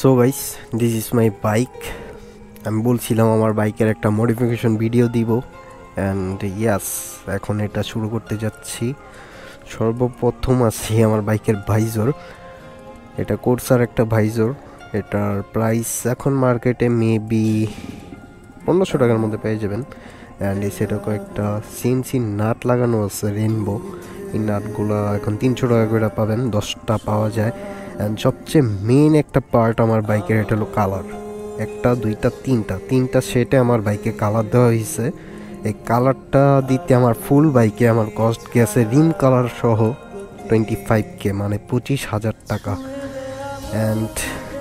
So guys this is my bike আমি বলছিলাম আমার বাইকের একটা মডিফিকেশন ভিডিও দিব। অ্যান্ড ইয়াস এখন এটা শুরু করতে যাচ্ছি। সর্বপ্রথম আছি আমার বাইকের ভাইজর এটা কোর্সার একটা ভাইজর এটার প্রাইস এখন মার্কেটে মেবি পনেরোশো টাকার মধ্যে পেয়ে যাবেন। অ্যান্ড সেটা কয়েকটা সিএনসি নাট লাগানো আছে রেনবো এই নাটগুলো এখন তিনশো টাকা করে পাবেন, দশটা পাওয়া যায়। অ্যান্ড সবচেয়ে মেন একটা পার্ট আমার বাইকের এটা হলো কালার একটা, দুইটা, তিনটা। তিনটা সেটে আমার বাইকে কালার দেওয়া হয়েছে এই কালারটা দিতে আমার ফুল বাইকে আমার কস্ট গেছে রিম কালার সহ টোয়েন্টি ফাইভ কে মানে পঁচিশ হাজার টাকা। অ্যান্ড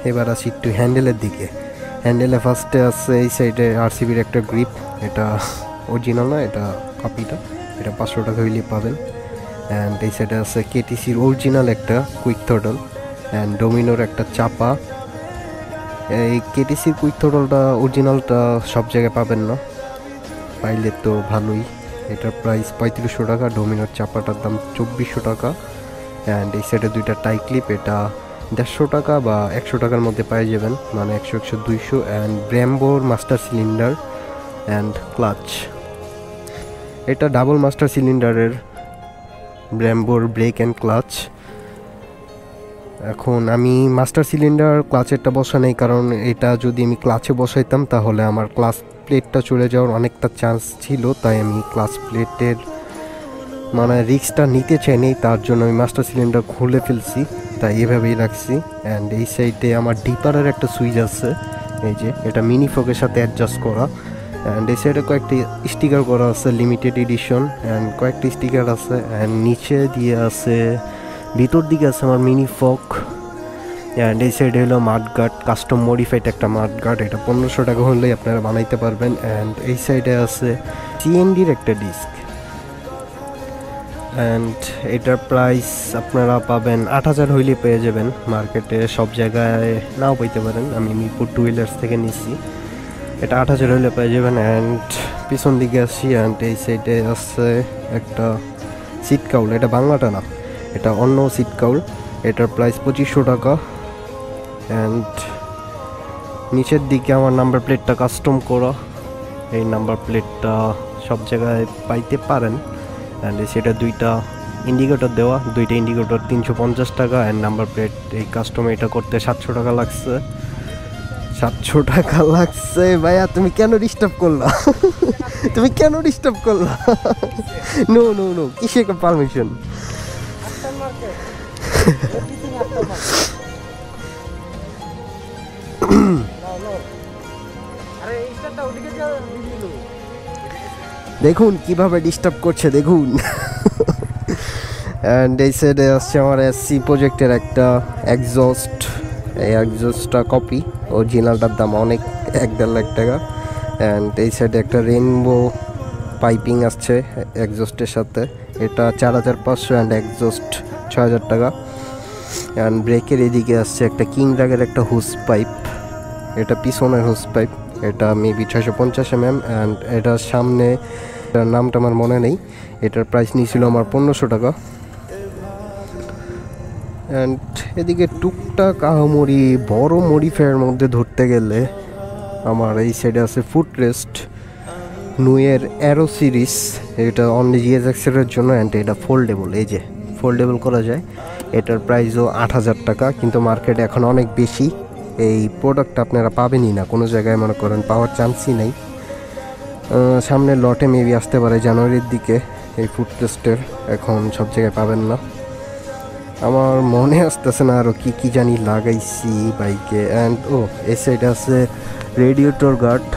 এবার আসি একটু হ্যান্ডেলের দিকে। হ্যান্ডেলে ফার্স্টে আছে এই সাইডে আরসিবির একটা গ্রিপ এটা অরিজিনাল না, এটা কপিটা এটা পাঁচশো টাকা হইলে পাবেন। অ্যান্ড এই সাইডে আছে কেটিসির অরিজিনাল একটা কুইক থটল অ্যান্ড ডোমিনোর একটা চাপা। এই কেটিসির কুইক থটলটা অরিজিনালটা সব জায়গায় পাবেন না। পাইলে তো ভালোই। এটার প্রাইস পঁয়ত্রিশশো টাকা ডোমিনোর চাপাটার দাম চব্বিশশো টাকা। অ্যান্ড এই সাইডে দুইটা টাই এটা দেড়শো টাকা বা একশো টাকার মধ্যে পেয়ে যাবেন। মানে একশো একশো, দুইশো। অ্যান্ড ব্র্যাম্বোর মাস্টার সিলিন্ডার অ্যান্ড ক্লাচ এটা ডাবল মাস্টার সিলিন্ডারের ব্র্যাম্বোর ব্রেক অ্যান্ড ক্লাচ এখন আমি মাস্টার সিলিন্ডার ক্লাচেরটা বসা নেই, কারণ এটা যদি আমি ক্লাচে বসাইতাম তাহলে আমার ক্লাচ প্লেটটা চলে যাওয়ার অনেকটা চান্স ছিল, তাই আমি ক্লাচ প্লেটের মানে রিক্সটা নিতে চাইনি, তার জন্য আমি মাস্টার সিলিন্ডার খুলে ফেলছি, তাই এভাবেই রাখছি। অ্যান্ড এই সাইডে আমার ডিপারের একটা সুইচ আছে, এই যে, এটা মিনি ফোকের সাথে অ্যাডজাস্ট করা। অ্যান্ড এই সাইডে কয়েকটি স্টিকার করা আছে লিমিটেড এডিশন অ্যান্ড কয়েকটি স্টিকার আছে অ্যান্ড নিচে দিয়ে আছে ভিতর দিকে আছে আমার মিনি ফক অ্যান্ড এই সাইডে হলো মাঠগার্ড কাস্টম মডিফাইড একটা মাঠগার্ড এটা পনেরোশো টাকা হলেই আপনারা বানাইতে পারবেন অ্যান্ড এই সাইডে আছে সিএনডির একটা ডিস্ক অ্যান্ড এটার প্রাইস আপনারা পাবেন আট হাজার হইলে পেয়ে যাবেন মার্কেটে সব জায়গায় নাও পাইতে পারেন, আমি মিরপুর টু হুইলার্স থেকে নিচ্ছি এটা আট হাজার হইলে পেয়ে যাবেন অ্যান্ড পিছন দিকে আসছি অ্যান্ড এই সাইডে আছে একটা সিট কাউল এটা বাংলাটা না। এটা অন্য সিট কাউল এটার প্রাইস পঁচিশশো টাকা। অ্যান্ড নিচের দিকে আমার নাম্বার প্লেটটা কাস্টম করা। এই নাম্বার প্লেটটা সব জায়গায় পাইতে পারেন। অ্যান্ড সেটা দুইটা ইন্ডিকেটর দেওয়া, দুইটা ইন্ডিকেটর তিনশো পঞ্চাশ টাকা। অ্যান্ড নাম্বার প্লেট এই কাস্টম এটা করতে সাতশো টাকা লাগছে। সাতশো টাকা লাগছে, ভাইয়া, তুমি কেন ডিস্টার্ব করলা? তুমি কেন ডিস্টার্ব করলা? নো নো নো কিসের পারমিশন দেখুন কীভাবে ডিস্টার্ব করছে, দেখুন। অ্যান্ড এই সাইডে আসছে আমার এসসি প্রজেক্টের একটা এক্সস্ট এই এক্সস্টটা কপি অরিজিনালটার দাম অনেক, এক দেড় লাখ টাকা। অ্যান্ড এই সাইডে একটা রেনবো পাইপিং আসছে এক্সস্টের সাথে। এটা চার হাজার পাঁচশো অ্যান্ড এক্সস্ট ছ হাজার টাকা। অ্যান্ড ব্রেকের এদিকে আসছে একটা কিং ড্রাগের একটা হুস পাইপ এটা পিছনের হুস পাইপ এটা মেবি ছয়শো পঞ্চাশ এম এম অ্যান্ড এটার সামনে, এটার নামটা আমার মনে নেই। এটার প্রাইস নিয়েছিল আমার পনেরোশো টাকা। অ্যান্ড এদিকে টুকটাক আহামরি, বড় মরিফের মধ্যে ধরতে গেলে আমার এই সাইডে আছে ফুট রেস্ট নুয়ের অ্যারো সিরিজ এটা অনলি জিএস এক্সেলের জন্য অ্যান্ড এটা ফোল্ডেবল এই যে ফোল্ডেবল করা যায়। এটার প্রাইসও আট হাজার টাকা, কিন্তু মার্কেটে এখন অনেক বেশি। এই প্রোডাক্টটা আপনারা পাবেনই না, কোনো জায়গায় মনে করেন পাওয়ার চান্সই নেই। সামনের লটে মেবি আসতে পারে জানুয়ারির দিকে, এই ফুড টেস্টের এখন সব জায়গায় পাবেন না। আমার মনে আসতেছে না আরও কী কী জানি লাগাইছি বাইকে অ্যান্ড ও, এই সাইডে আছে রেডিয়েটর গার্ড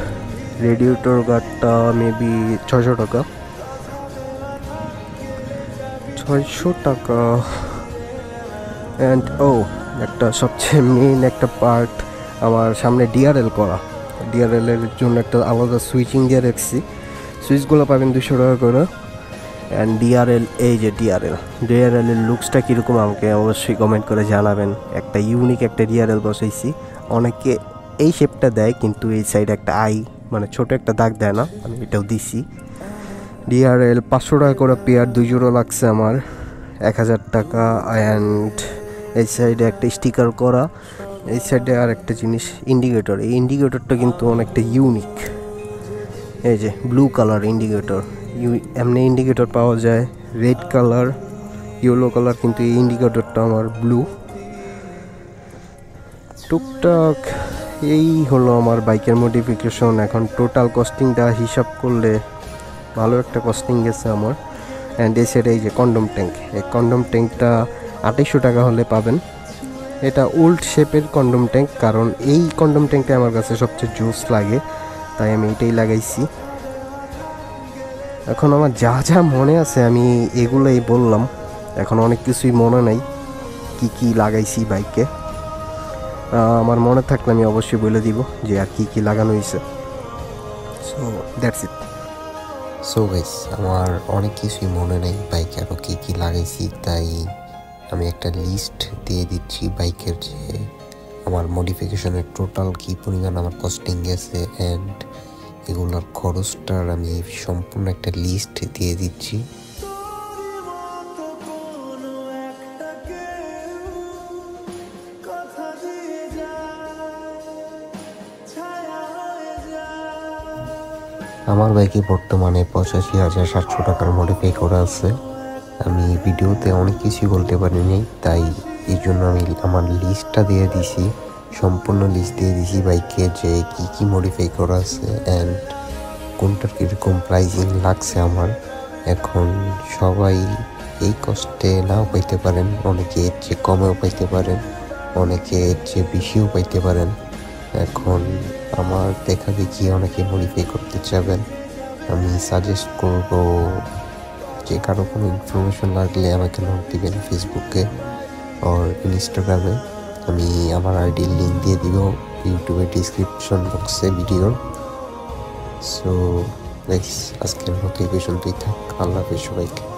রেডিয়েটর গার্ডটা মেবি ছয়শো টাকা। ছয়শো টাকা। অ্যান্ড ও একটা সবচেয়ে মেন একটা পার্ট আমার সামনে ডিআরএল করা। ডিআরএল এর জন্য একটা আলাদা সুইচিং দিয়ে রাখছি সুইচগুলো পাবেন দুশো টাকা করে। অ্যান্ড ডিআরএল এই যে ডিআরএল ডিআরএল এর লুকসটা কীরকম আমাকে অবশ্যই কমেন্ট করে জানাবেন। একটা ইউনিক একটা ডিআরএল বসাইছি। অনেকে এই শেপটা দেয়, কিন্তু এই সাইডে একটা আই মানে ছোট একটা দাগ দেয় না, আমি এটাও দিছি। ডিআরএল পাঁচশো টাকা করে পেয়ার দুই জোড়ো লাগছে আমার। এক হাজার টাকা অ্যান্ড এই সাইডে একটা স্টিকার করা। এই সাইডে আর একটা জিনিস ইন্ডিকেটর এই ইন্ডিকেটরটা কিন্তু অনেকটা ইউনিক এই যে ব্লু কালার ইন্ডিকেটর এমনি ইন্ডিকেটর পাওয়া যায় রেড কালার ইয়েলো কালার কিন্তু এই ইন্ডিকেটরটা আমার ব্লু টুকটাক এই হলো আমার বাইকের মডিফিকেশন এখন টোটাল কস্টিংটা হিসাব করলে ভালো একটা কস্টিং গেছে আমার। অ্যান্ড সাইডে এই যে কন্ডম ট্যাঙ্ক এই কন্ডম ট্যাঙ্কটা আঠাইশশো টাকা হলে পাবেন। এটা ওল্ড শেপের কন্ডম ট্যাঙ্ক কারণ এই কন্ডম ট্যাঙ্কটা আমার কাছে সবচেয়ে জুস লাগে, তাই আমি এটাই লাগাইছি। এখন আমার যা যা মনে আছে আমি এগুলোই বললাম। এখন অনেক কিছুই মনে নাই, কি কি লাগাইছি বাইকে। আমার মনে থাকলে আমি অবশ্যই বলে দিব যে আর কি কী লাগানো হয়েছে so that's it so guys আমার অনেক কিছুই মনে নেই বাইকে আরও কী কী লাগাইছি, তাই আমি একটা লিস্ট দিয়ে দিচ্ছি বাইকের যে আমার মডিফিকেশনের টোটাল কী পরিমাণ আমার কস্টিং গেছে অ্যান্ড এগুলোর খরচটার আমি সম্পূর্ণ একটা লিস্ট দিয়ে দিচ্ছি। আমার বাইকে বর্তমানে পঁচাশি হাজার সাতশো টাকার মডিফাই করা আছে। আমি ভিডিওতে অনেক কিছুই বলতে পারিনি, তাই এই জন্য আমি আমার লিস্টটা দিয়ে দিছি, সম্পূর্ণ লিস্ট দিয়ে দিছি বাইকে যে কি কি মডিফাই করা আছে অ্যান্ড কোনটার কীরকম প্রাইজিং লাগছে আমার। এখন সবাই এই কষ্টে নাও পাইতে পারেন, অনেকে এর চেয়ে কমেও পাইতে পারেন, অনেকে এর চেয়ে বেশিও পাইতে পারেন। এখন আমার দেখা দেখি অনেকে মডিফাই করতে চাবেন। আমি সাজেস্ট করব যে কারও কোনো ইনফরমেশন লাগলে আমাকে নোট দিবেন ফেসবুকে আর ইনস্টাগ্রামে আমি আমার আইডির লিঙ্ক দিয়ে দিব ইউটিউবের ডিসক্রিপশন বক্সে ভিডিওর সো গাইস আজকের মতো এই পর্যন্তই থাক। আল্লাহ হাফেজ সবাইকে।